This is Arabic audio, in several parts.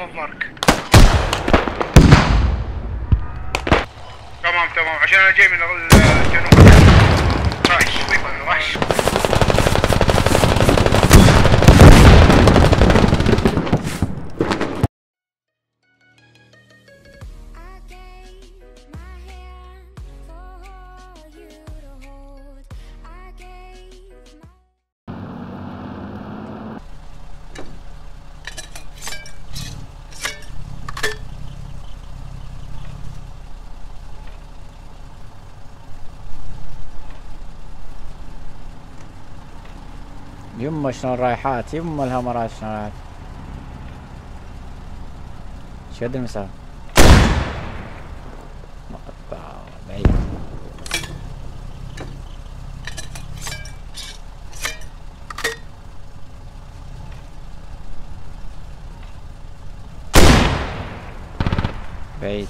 الموف مارك تمام تمام. عشان أنا جاي من الجنوب. وحش وحش يما شلون رايحات يما الهمرات شلون رايحات. شد المسافة بعيد. بعيد.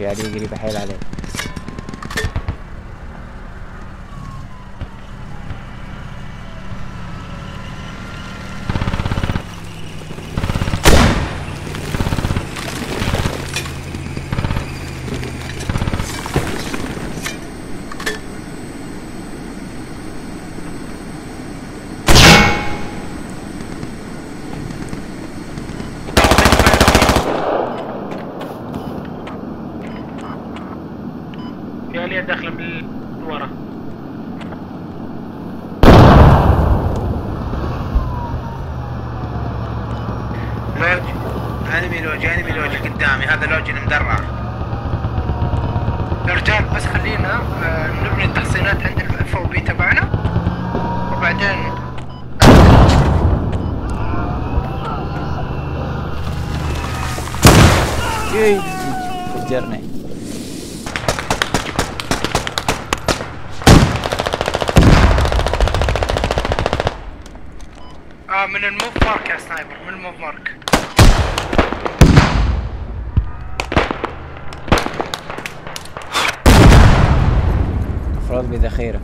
قاعد بحيل عليه. في آلية داخلة من ورا logi enemy logi enemy logi قدامي هذا logi المدرع يا رجال بس خلينا آه، نبني التحصينات عند ال FOB تبعنا وبعدين يي فجرني من الموف مارك يا سنايبر من الموف مارك. افراد بذخيرة.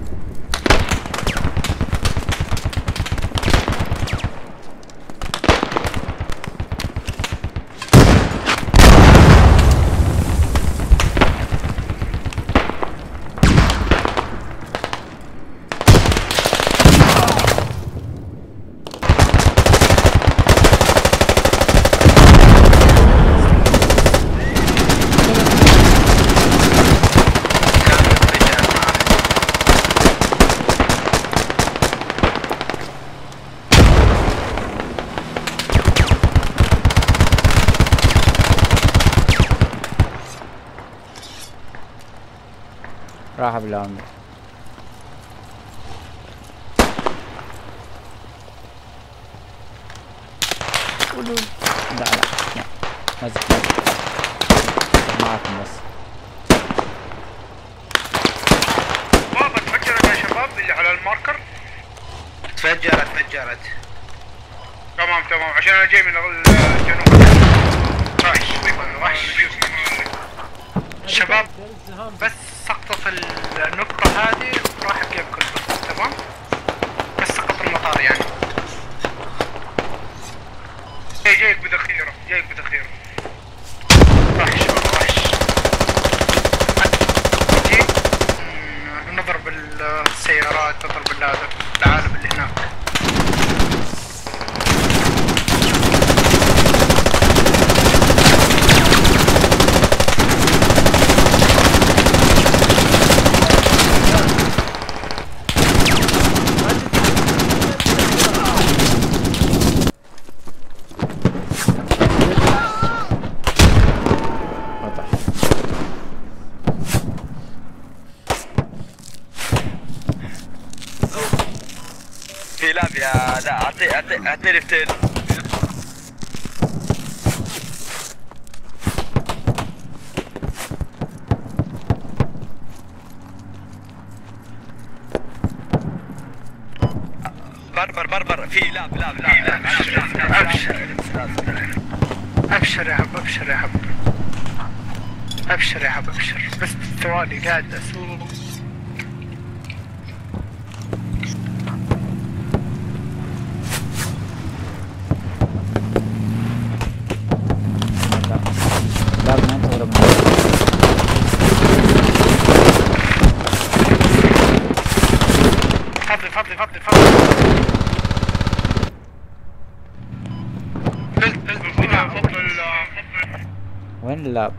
راح بالعمر لا لا لا. مزح مزح معكم بس. بابا تفجرت يا شباب؟ اللي على الماركر؟ تفجرت تفجرت. تمام تمام. عشان أنا جاي من الجنوب. وحش وحش شباب بس سقطت النقطة هذه راح الجيم كله تمام؟ بس سقط المطار يعني. جاي جايك بذخيرة جايك بذخيرة وحش تجي مم، نضرب السيارات نضرب الهذا في لاب يا لا اعطي اعطي اعطيني فتيل بربر بربر في لاب لاب لاب أبشر. أبشر يا حب أبشر يا حب. أبشر يا حب أبشر. بس ثواني قاعد أسوق. وين اللاب؟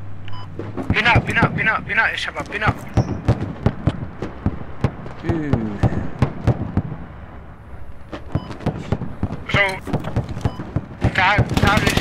بناء بناء بناء بناء يا شباب بناء. جو. تعال تعال.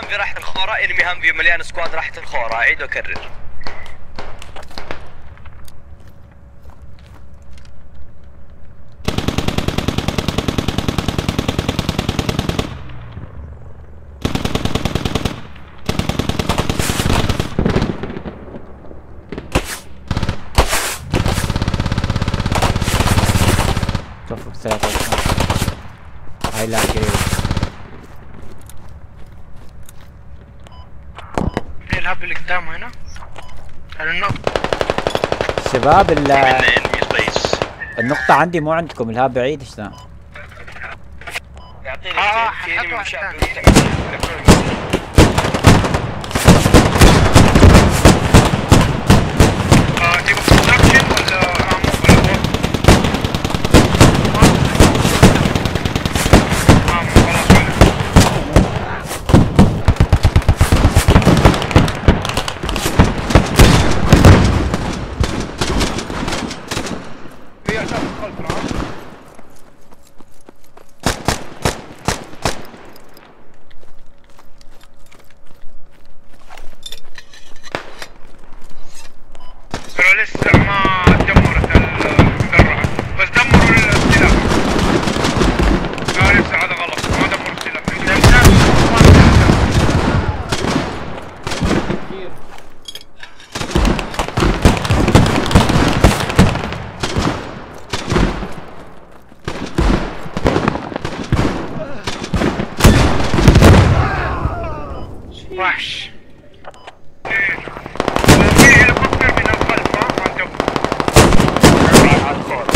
هامفي راحت الخورة. انمي هامفي مليان سكواد راحت الخورة. اعيد واكرر توفق سيطرة هاي لا قريب في الهب اللي قدامه هنا. على النقطة. شباب ال- النقطة عندي مو عندكم الهاب بعيد إيش ذا؟ يعطيني آه، في انمي حطوا مشابه واحد آه تبغى كونستراكشن ولا عمو ولا بوت؟ عمو خلاص ولا. في أشخاص خلف العام. ترى لسه ما دمرت المدرعة بس دمروا السلاح لا لسه هذا غلط ما دمروا السلاح وحش وفي هليكوبتر من الخلف ها ما انتبهوا راح على الخورة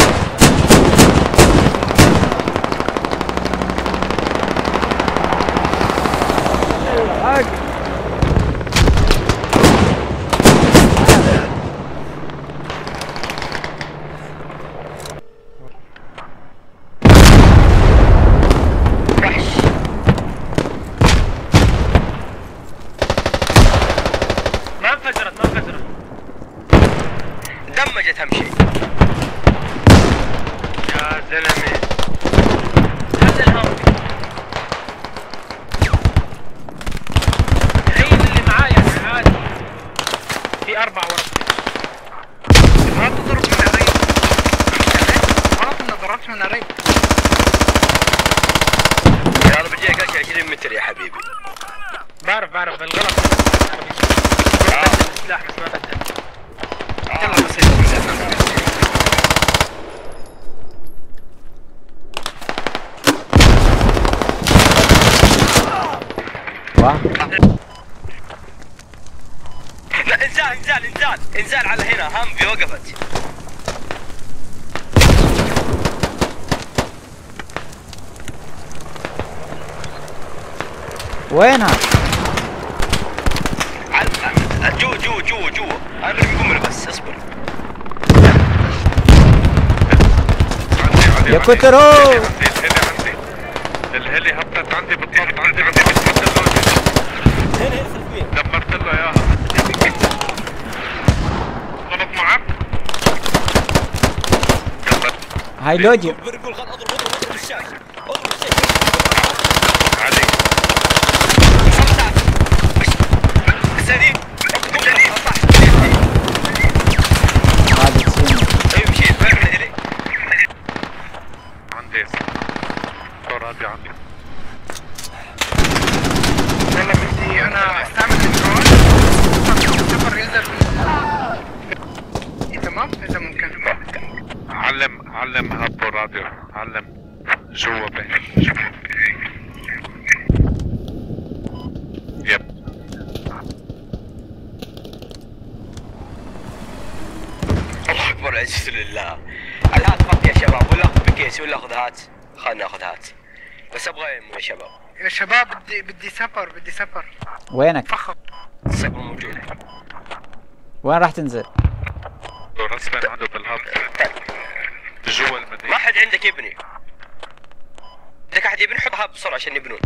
وحش ما انفجرت ما انفجرت شيء يا زلمة. هذا الهم الحين اللي معايا عادي في ورا. ما تضرب من قريب غلط اني ضربت من قريب بيجيك اشياء 20 متر يا حبيبي. بعرف بعرف. بالغلط آه. السلاح بس ما بدل لا انزال انزال انزال انزال على هنا هامفي وقفت وينها؟ على- جوا جوا جوا أنا برمي قنبله بس اصبر. يا كترو الهلي هبطت عندي بالضبط عندي عندي دمرت له اياها ضبط معك هاي لوجي. عندي يلا بدي أنا أستعمل الدرون. ينزل في- تمام؟ إذا ممكن علم علم هبو راديو. علم جوا بيت. يب. الله أكبر العزة لله. الهات فك يا شباب ولا أخذ بكيسي ولا أخذ هات. خلنا ناخذ هات. بس أبغى يا شباب. يا شباب بدي بدي سفر بدي سفر. وينك؟ فخم. السقف موجود. وين راح تنزل؟ رسما عنده بالهب. جوا ما المدينة. حد عندك يبني عندك أحد يبني حط هاب بسرعة عشان يبنون.